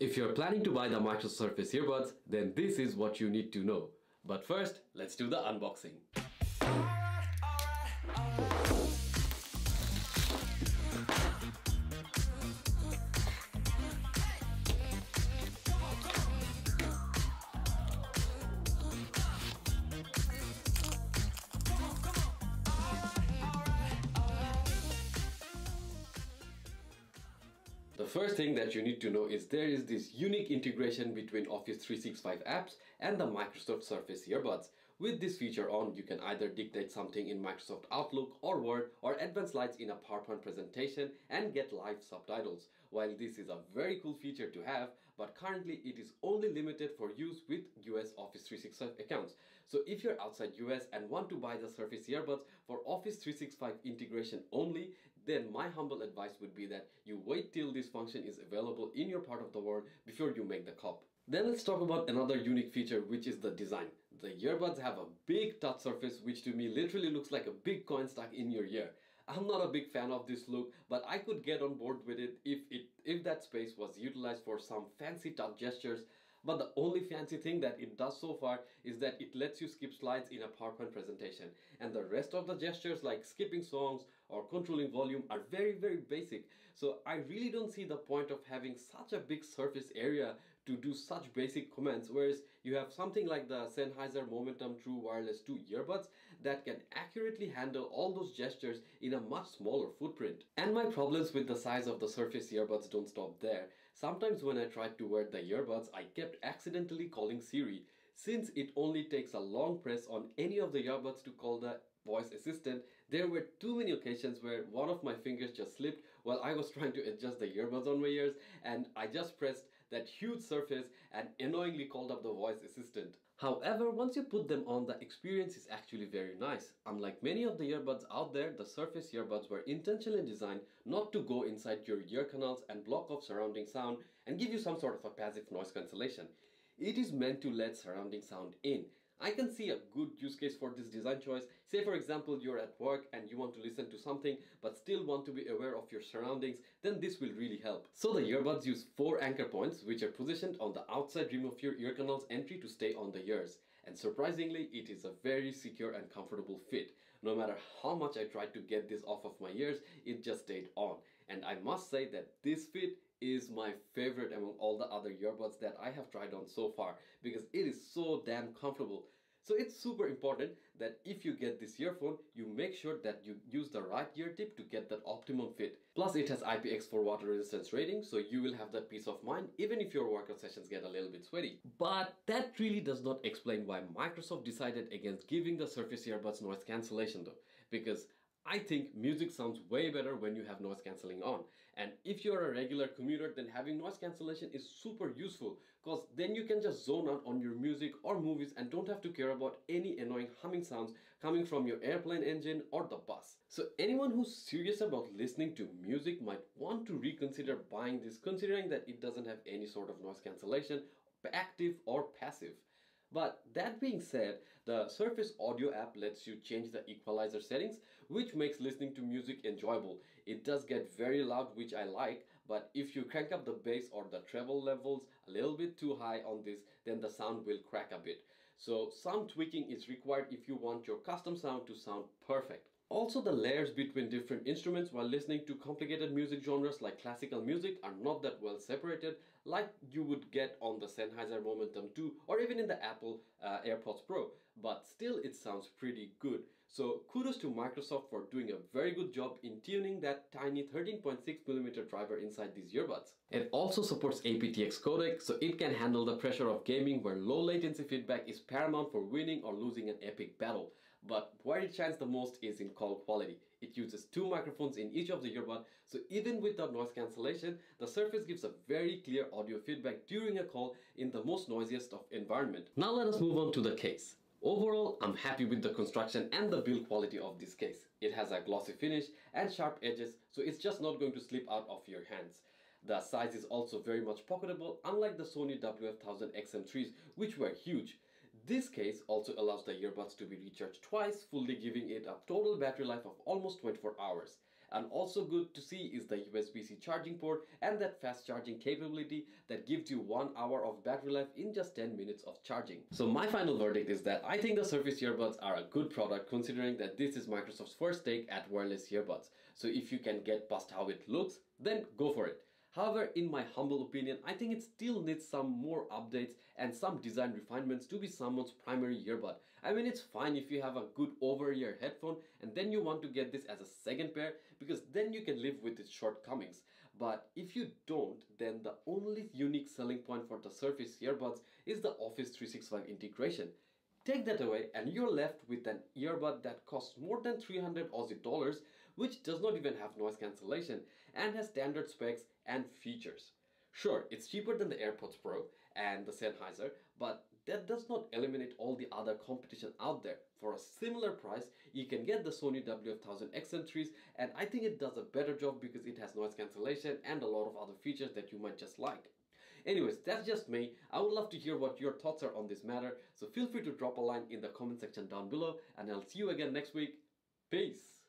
If you're planning to buy the Microsoft Surface earbuds, then this is what you need to know. But first, let's do the unboxing. First thing that you need to know is there is this unique integration between Office 365 apps and the Microsoft Surface earbuds. With this feature on, you can either dictate something in Microsoft Outlook or Word or advance slides in a PowerPoint presentation and get live subtitles. While this is a very cool feature to have, but currently it is only limited for use with US Office 365 accounts. So if you're outside US and want to buy the Surface earbuds for Office 365 integration only, then my humble advice would be that you wait till this function is available in your part of the world before you make the cop. Then let's talk about another unique feature which is the design. The earbuds have a big touch surface which to me literally looks like a big coin stuck in your ear. I'm not a big fan of this look, but I could get on board with it if it if that space was utilized for some fancy touch gestures but the only fancy thing that it does so far is that it lets you skip slides in a PowerPoint presentation. And the rest of the gestures like skipping songs or controlling volume are very very basic. So I really don't see the point of having such a big surface area to do such basic commands whereas you have something like the Sennheiser Momentum True Wireless 2 earbuds that can accurately handle all those gestures in a much smaller footprint. And my problems with the size of the Surface earbuds don't stop there. Sometimes when I tried to wear the earbuds I kept accidentally calling Siri since it only takes a long press on any of the earbuds to call the voice assistant, there were too many occasions where one of my fingers just slipped while I was trying to adjust the earbuds on my ears and I just pressed that huge surface and annoyingly called up the voice assistant. However, once you put them on, the experience is actually very nice. Unlike many of the earbuds out there, the Surface earbuds were intentionally designed not to go inside your ear canals and block off surrounding sound and give you some sort of a passive noise cancellation. It is meant to let surrounding sound in I can see a good use case for this design choice. Say for example you're at work and you want to listen to something but still want to be aware of your surroundings, then this will really help. So the earbuds use four anchor points which are positioned on the outside rim of your ear canal's entry to stay on the ears. And surprisingly, it is a very secure and comfortable fit. No matter how much I tried to get this off of my ears, it just stayed on. And I must say that this fit is my favorite among all the other earbuds that I have tried on so far because it is so damn comfortable. So it's super important that if you get this earphone, you make sure that you use the right ear tip to get that optimum fit. Plus it has IPX4 water resistance rating, so you will have that peace of mind even if your workout sessions get a little bit sweaty. But that really does not explain why Microsoft decided against giving the Surface earbuds noise cancellation though. Because I think music sounds way better when you have noise cancelling on. And if you're a regular commuter, then having noise cancellation is super useful because then you can just zone out on your music or movies and don't have to care about any annoying humming sounds coming from your airplane engine or the bus. So anyone who's serious about listening to music might want to reconsider buying this considering that it doesn't have any sort of noise cancellation, active or passive. But that being said, the Surface Audio app lets you change the equalizer settings, which makes listening to music enjoyable. It does get very loud, which I like, but if you crank up the bass or the treble levels a little bit too high on this, then the sound will crack a bit. So some tweaking is required if you want your custom sound to sound perfect. Also, the layers between different instruments while listening to complicated music genres like classical music are not that well separated like you would get on the Sennheiser Momentum 2 or even in the Apple uh, AirPods Pro, but still it sounds pretty good. So kudos to Microsoft for doing a very good job in tuning that tiny 13.6mm driver inside these earbuds. It also supports aptX codec, so it can handle the pressure of gaming where low latency feedback is paramount for winning or losing an epic battle. But where it shines the most is in call quality. It uses two microphones in each of the earbud, so even without noise cancellation, the Surface gives a very clear audio feedback during a call in the most noisiest of environment. Now let us move on to the case. Overall, I'm happy with the construction and the build quality of this case. It has a glossy finish and sharp edges, so it's just not going to slip out of your hands. The size is also very much pocketable, unlike the Sony WF-1000 XM3s, which were huge. This case also allows the earbuds to be recharged twice, fully giving it a total battery life of almost 24 hours. And also good to see is the USB-C charging port and that fast charging capability that gives you 1 hour of battery life in just 10 minutes of charging. So my final verdict is that I think the Surface earbuds are a good product considering that this is Microsoft's first take at wireless earbuds. So if you can get past how it looks, then go for it. However, in my humble opinion, I think it still needs some more updates and some design refinements to be someone's primary earbud. I mean, it's fine if you have a good over-ear headphone and then you want to get this as a second pair because then you can live with its shortcomings. But if you don't, then the only unique selling point for the Surface earbuds is the Office 365 integration. Take that away and you're left with an earbud that costs more than 300 Aussie dollars which does not even have noise cancellation and has standard specs and features. Sure, it's cheaper than the AirPods Pro and the Sennheiser, but that does not eliminate all the other competition out there. For a similar price, you can get the Sony WF-1000 XM3s and I think it does a better job because it has noise cancellation and a lot of other features that you might just like. Anyways, that's just me. I would love to hear what your thoughts are on this matter, so feel free to drop a line in the comment section down below and I'll see you again next week. Peace!